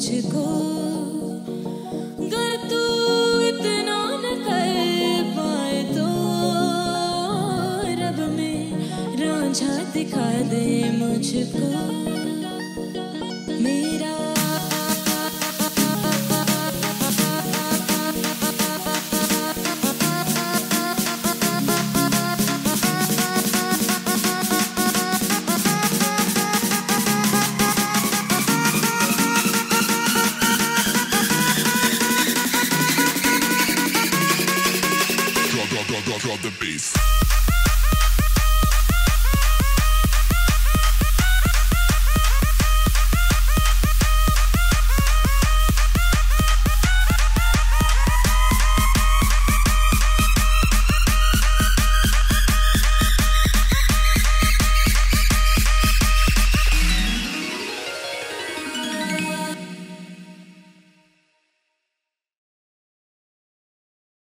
मुझको अगर तू इतना न कर पाए तो रब में राझा दिखा दे मुझको। Drop, drop, drop, the bass.